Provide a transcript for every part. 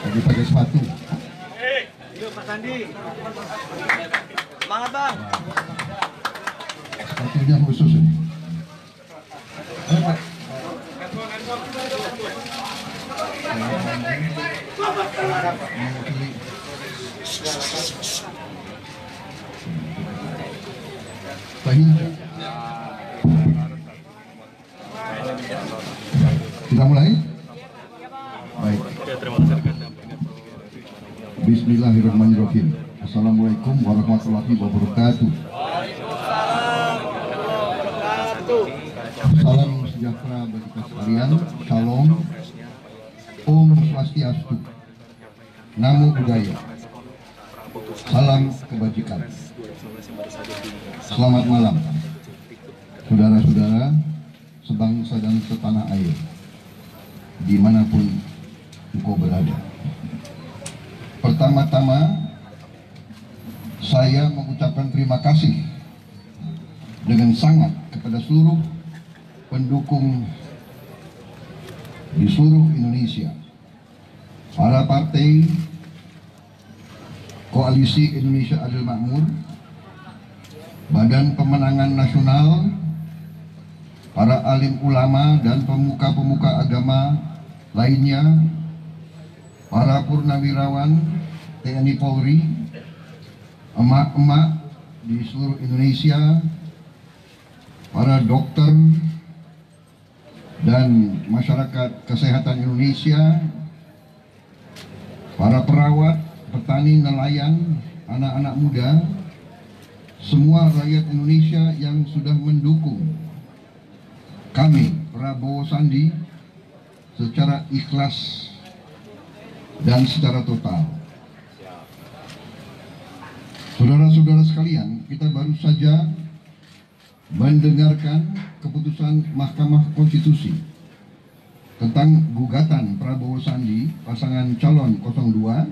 Lagi pakai sepatu. Yuk Pak Sandi. Semangat Bang. Sepatunya khusus ini. Ayo, Pak. Bismillahirrahmanirrahim. Assalamualaikum warahmatullahi wabarakatuh. Salam sejahtera bagi kita sekalian. Shalom. Om Swastiastu. Namo Buddhaya. Salam kebajikan. Selamat malam. Saudara-saudara sebangsa dan setanah air. Di mana pun engkau berada. Pertama-tama saya mengucapkan terima kasih dengan sangat kepada seluruh pendukung di seluruh Indonesia. Para partai Koalisi Indonesia Adil Makmur, Badan Pemenangan Nasional, para alim ulama dan pemuka-pemuka agama lainnya, para purnawirawan TNI Polri, emak-emak di seluruh Indonesia, para dokter dan masyarakat kesehatan Indonesia, para perawat, petani, nelayan, anak-anak muda, semua rakyat Indonesia yang sudah mendukung kami Prabowo Sandi secara ikhlas dan secara total. Saudara-saudara sekalian, kita baru saja mendengarkan keputusan Mahkamah Konstitusi tentang gugatan Prabowo Sandi pasangan calon 02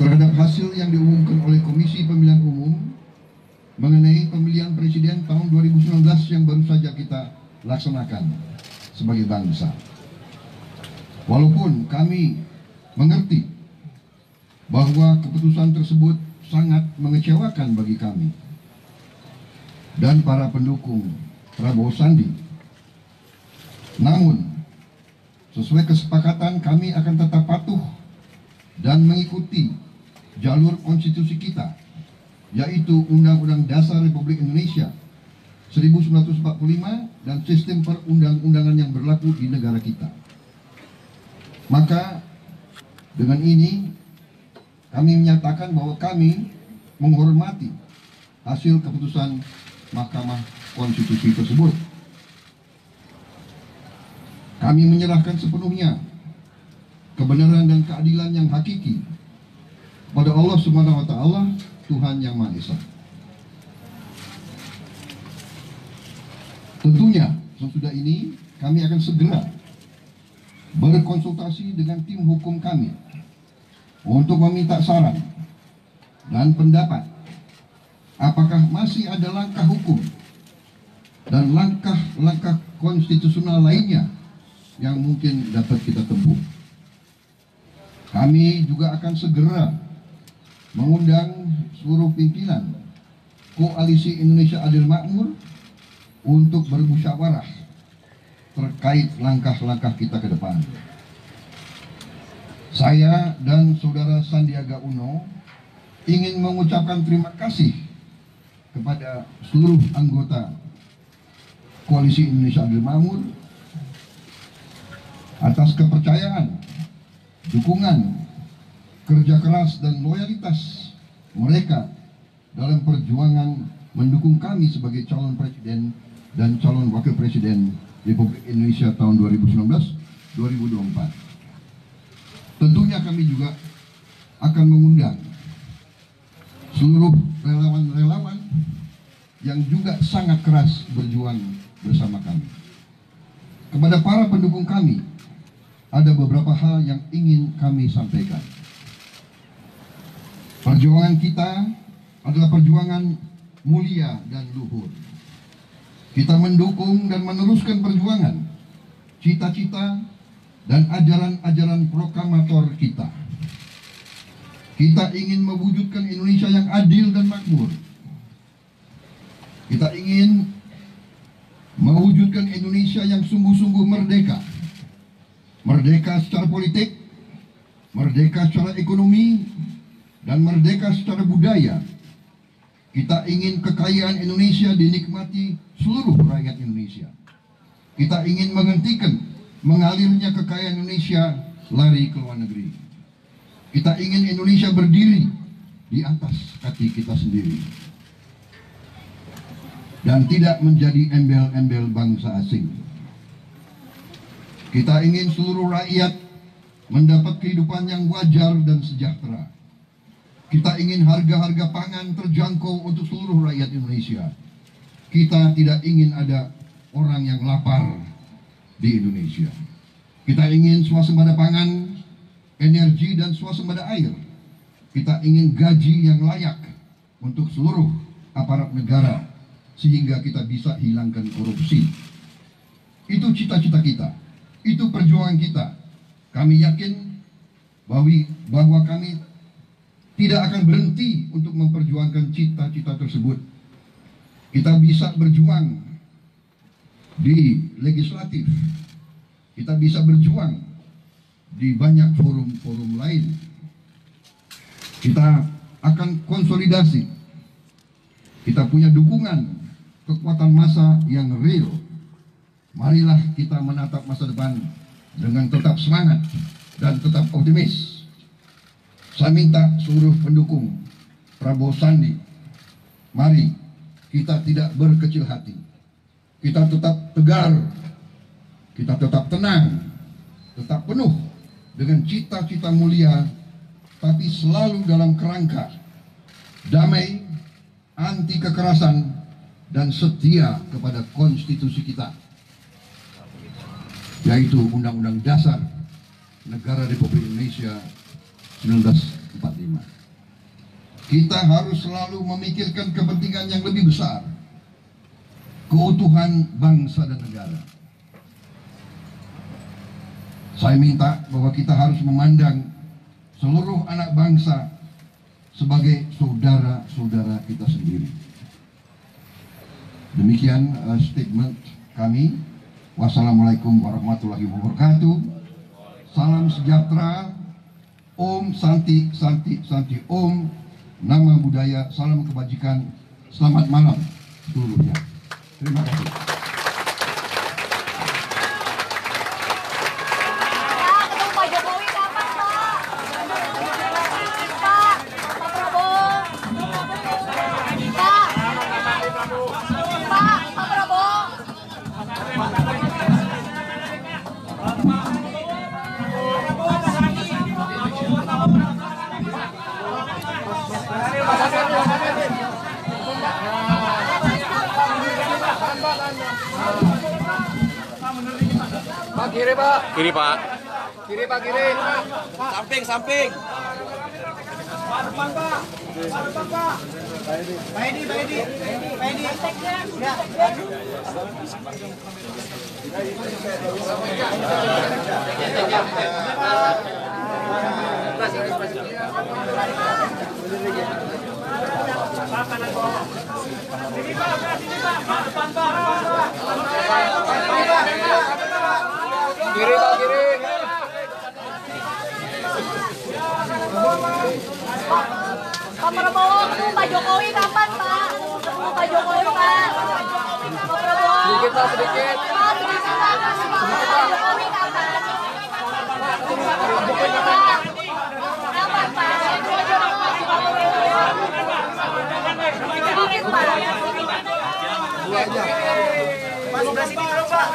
terhadap hasil yang diumumkan oleh Komisi Pemilihan Umum mengenai pemilihan presiden tahun 2019 yang baru saja kita laksanakan sebagai bangsa. Walaupun kami mengerti bahwa keputusan tersebut sangat mengecewakan bagi kami dan para pendukung Prabowo Sandi. Namun, sesuai kesepakatan kami akan tetap patuh dan mengikuti jalur konstitusi kita, yaitu Undang-Undang Dasar Republik Indonesia 1945 dan sistem perundang-undangan yang berlaku di negara kita. Maka dengan ini kami menyatakan bahwa kami menghormati hasil keputusan Mahkamah Konstitusi tersebut. Kami menyerahkan sepenuhnya kebenaran dan keadilan yang hakiki pada Allah Subhanahu wa taala, Tuhan yang Maha Esa. Tentunya sesudah ini kami akan segera berkonsultasi dengan tim hukum kami untuk meminta saran dan pendapat apakah masih ada langkah hukum dan langkah-langkah konstitusional lainnya yang mungkin dapat kita tempuh. Kami juga akan segera mengundang seluruh pimpinan Koalisi Indonesia Adil Makmur untuk bermusyawarah terkait langkah-langkah kita ke depan. Saya dan saudara Sandiaga Uno ingin mengucapkan terima kasih kepada seluruh anggota Koalisi Indonesia Adil Makmur atas kepercayaan, dukungan, kerja keras dan loyalitas mereka dalam perjuangan mendukung kami sebagai calon presiden dan calon wakil presiden Republik Indonesia tahun 2019-2024. Tentunya kami juga akan mengundang seluruh relawan-relawan yang juga sangat keras berjuang bersama kami. Kepada para pendukung kami, ada beberapa hal yang ingin kami sampaikan. Perjuangan kita adalah perjuangan mulia dan luhur. Kita mendukung dan meneruskan perjuangan, cita-cita, dan ajaran-ajaran proklamator kita. Kita ingin mewujudkan Indonesia yang adil dan makmur. Kita ingin mewujudkan Indonesia yang sungguh-sungguh merdeka. Merdeka secara politik, merdeka secara ekonomi, dan merdeka secara budaya. Kita ingin kekayaan Indonesia dinikmati seluruh rakyat Indonesia. Kita ingin menghentikan mengalirnya kekayaan Indonesia lari ke luar negeri. Kita ingin Indonesia berdiri di atas kaki kita sendiri. Dan tidak menjadi embel-embel bangsa asing. Kita ingin seluruh rakyat mendapat kehidupan yang wajar dan sejahtera. Kita ingin harga-harga pangan terjangkau untuk seluruh rakyat Indonesia. Kita tidak ingin ada orang yang lapar di Indonesia. Kita ingin swasembada pangan, energi, dan swasembada air. Kita ingin gaji yang layak untuk seluruh aparat negara sehingga kita bisa hilangkan korupsi. Itu cita-cita kita, itu perjuangan kita. Kami yakin bahwa, bahwa kami tidak akan berhenti untuk memperjuangkan cita-cita tersebut. Kita bisa berjuang di legislatif, kita bisa berjuang di banyak forum-forum lain. Kita akan konsolidasi, kita punya dukungan kekuatan masa yang real. Marilah kita menatap masa depan dengan tetap semangat dan tetap optimis. Saya minta seluruh pendukung Prabowo Sandi, mari kita tidak berkecil hati. Kita tetap tegar, kita tetap tenang, tetap penuh dengan cita-cita mulia, tapi selalu dalam kerangka damai, anti kekerasan, dan setia kepada konstitusi kita, yaitu Undang-Undang Dasar Negara Republik Indonesia 1945. Kita harus selalu memikirkan kepentingan yang lebih besar, keutuhan bangsa dan negara. Saya minta bahwa kita harus memandang seluruh anak bangsa sebagai saudara-saudara kita sendiri. Demikian uh, statement kami. Wassalamualaikum warahmatullahi wabarakatuh. Salam sejahtera. Om Santi Santi Santi Om. Nama budaya, salam kebajikan. Selamat malam seluruhnya. Terima kasih. Pak kiri pak. Kiri Pak. Kiri pak kiri. Samping samping. Pak Edi, Pak Edi, Pak Edi. Ya. Kiri pak kiri. Pak Prabowo, ketemu Pak Jokowi kapan, Pak? Ketemu Pak Jokowi, Pak. Pak Prabowo. Sedikit pak sedikit. Pak, sedikit Pak. Pak Jokowi? Pak. Kapan, Pak? Sedikit, Pak. Dua aja. Pak sebelah sini dulu pak.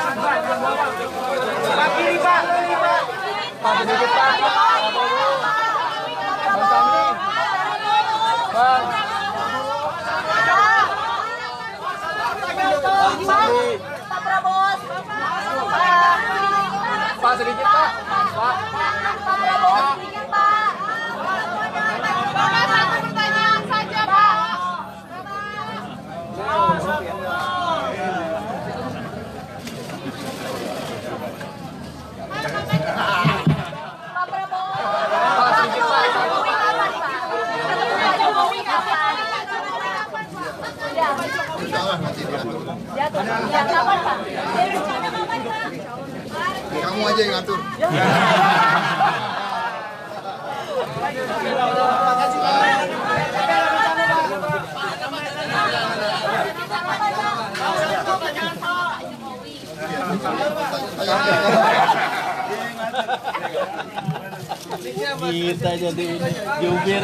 Pak kiri pak. Kiri pak. Pak sedikit pak. Bang. Pak Prabowo. Pak. Pak sedikit pak. Pak. Pak Prabowo sedikit, Pak. Pak, satu pertanyaan saja, Pak. Pak Prabowo. Pak Jokowi kapan, Pak? Ketemu Pak Jokowi kapan? Ya. Ya, tuh. Ya, kapan, Pak? Ya, rencana kapan, Pak? Kamu aja yang ngatur. Kita jadi ini jubir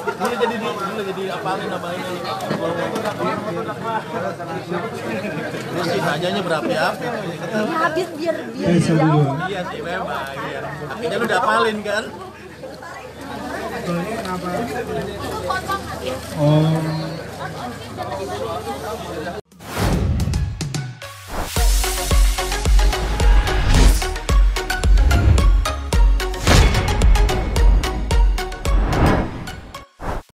Ini jadi di ini jadi apalin namanya ini. Terus sisanya berapi-api. Ya, habis biar biar jauh. Iya sih memang. Iya. Akhirnya lu udah apalin kan? Oh.